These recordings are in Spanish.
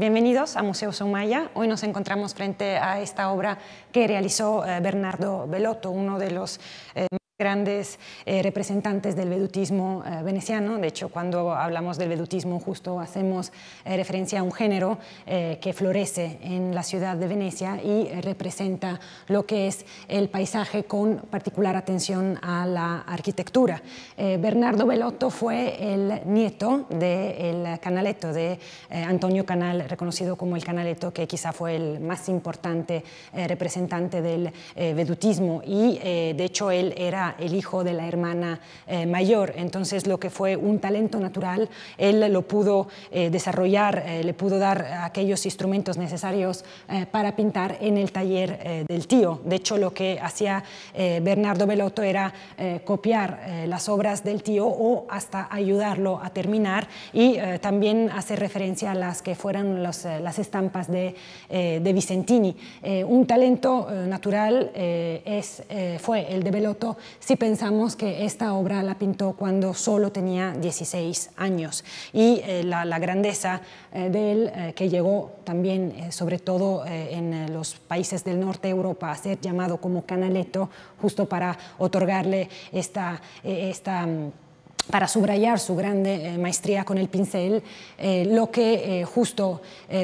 Bienvenidos a Museo Soumaya. Hoy nos encontramos frente a esta obra que realizó eh, Bernardo Bellotto, uno de los eh, grandes eh, representantes del vedutismo eh, veneciano. De hecho, cuando hablamos del vedutismo, justo hacemos eh, referencia a un género que florece en la ciudad de Venecia y representa lo que es el paisaje con particular atención a la arquitectura. Bernardo Bellotto fue el nieto del Canaletto, de Antonio Canal, reconocido como el Canaletto, que quizá fue el más importante representante del vedutismo y de hecho él era el hijo de la hermana eh, mayor. Entonces, lo que fue un talento natural, él lo pudo eh, desarrollar, eh, le pudo dar aquellos instrumentos necesarios para pintar en el taller del tío. De hecho, lo que hacía Bernardo Bellotto era copiar las obras del tío o hasta ayudarlo a terminar y también hacer referencia a las que fueran las estampas de, de Vicentini. un talento natural es, fue el de Bellotto si pensamos que esta obra la pintó cuando solo tenía 16 años. Y eh, la, grandeza eh, de él, eh, que llegó también, sobre todo en los países del norte de Europa, a ser llamado como Canaletto, justo para otorgarle esta... esta mm, para subrayar su grande eh, maestría con el pincel, eh, lo que eh, justo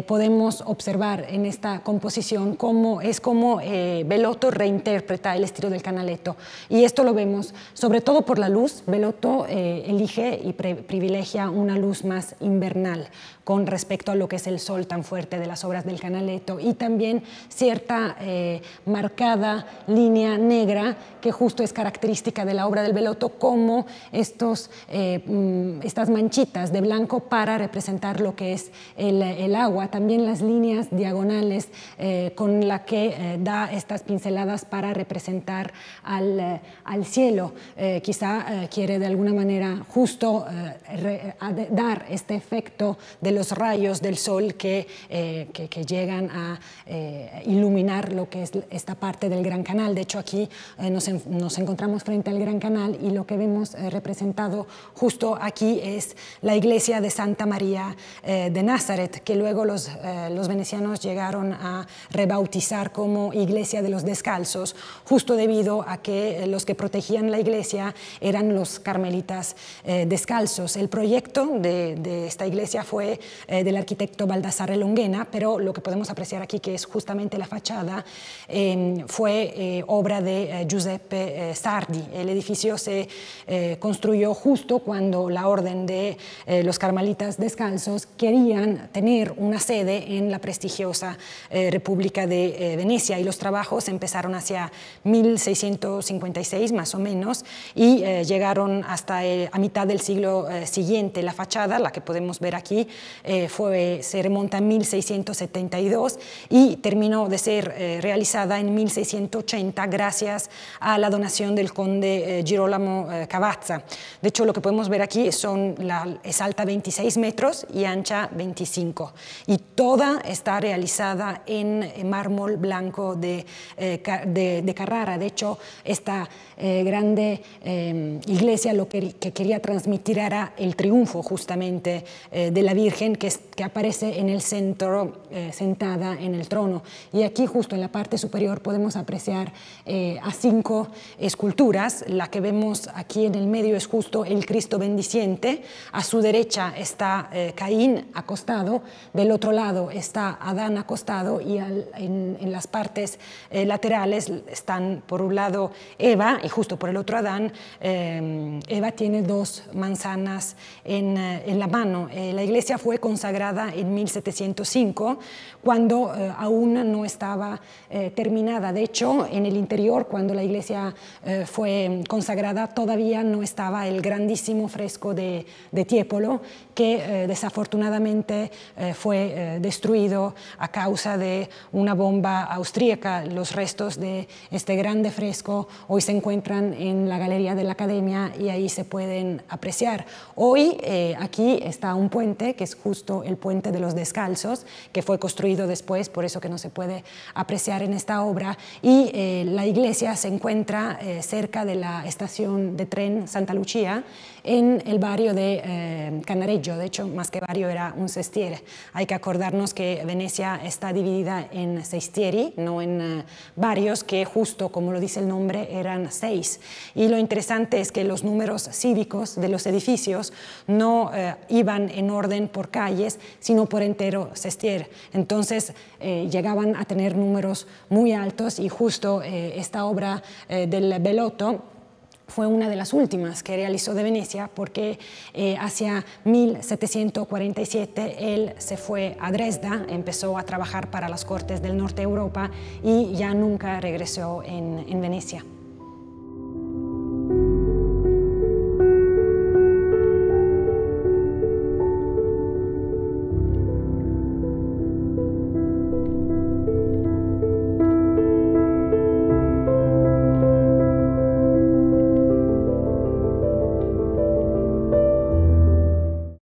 podemos observar en esta composición es como Bellotto reinterpreta el estilo del Canaletto. Y esto lo vemos sobre todo por la luz. Bellotto elige y privilegia una luz más invernal con respecto a lo que es el sol tan fuerte de las obras del Canaletto y también cierta marcada línea negra que justo es característica de la obra del Bellotto como estos eh, mm, estas manchitas de blanco para representar lo que es el, agua, también las líneas diagonales eh, con la que eh, da estas pinceladas para representar al, al cielo. quizá quiere de alguna manera justo dar este efecto de los rayos del sol que, que, llegan a iluminar lo que es esta parte del Gran Canal. De hecho, aquí nos, nos, encontramos frente al Gran Canal y lo que vemos representado justo aquí es la iglesia de Santa María eh, de Nazaret, que luego los, eh, los, venecianos llegaron a rebautizar como iglesia de los descalzos, justo debido a que los que protegían la iglesia eran los carmelitas eh, descalzos. El proyecto de, de esta iglesia fue del arquitecto Baldassare Longuena, pero lo que podemos apreciar aquí, que es justamente la fachada, fue obra de Giuseppe Sardi. El edificio se construyó justo cuando la orden de eh, los carmelitas descalzos querían tener una sede en la prestigiosa eh, República de eh, Venecia y los trabajos empezaron hacia 1656 más o menos y llegaron hasta a mitad del siglo siguiente. La fachada, la que podemos ver aquí, fue, se remonta a 1672 y terminó de ser realizada en 1680 gracias a la donación del conde Girolamo Cavazza. Hecho, lo que podemos ver aquí son la, es alta 26 metros y ancha 25. Y toda está realizada en mármol blanco de, eh, de, Carrara. De hecho, esta eh, grande eh, iglesia lo que, quería transmitir era el triunfo justamente de la Virgen que, que, aparece en el centro, sentada en el trono. Y aquí justo en la parte superior podemos apreciar a cinco esculturas. La que vemos aquí en el medio es justo el Cristo bendiciente, a su derecha está eh, Caín acostado, del otro lado está Adán acostado y en, las partes eh, laterales están por un lado Eva y justo por el otro Adán, eh, Eva tiene dos manzanas en, en la mano. la iglesia fue consagrada en 1705 cuando aún no estaba terminada. De hecho, en el interior, cuando la iglesia fue consagrada, todavía no estaba el grandísimo fresco de, de Tiepolo, que eh, desafortunadamente eh, fue eh, destruido a causa de una bomba austríaca. Los restos de este grande fresco hoy se encuentran en la Galería de la Academia y ahí se pueden apreciar. Hoy aquí está un puente, que es justo el puente de los descalzos, que fue construido después, por eso que no se puede apreciar en esta obra, y la iglesia se encuentra cerca de la estación de tren Santa Lucía, en el barrio de eh, Canareggio, de hecho más que barrio era un sestiere. Hay que acordarnos que Venecia está dividida en sestieri, no en eh, barrios que justo como lo dice el nombre eran seis. Y lo interesante es que los números cívicos de los edificios no eh, iban en orden por calles, sino por entero sestiere. Entonces llegaban a tener números muy altos y justo esta obra del Belotto fue una de las últimas que realizó de Venecia porque eh, hacia 1747 él se fue a Dresda, empezó a trabajar para las cortes del norte de Europa y ya nunca regresó en Venecia.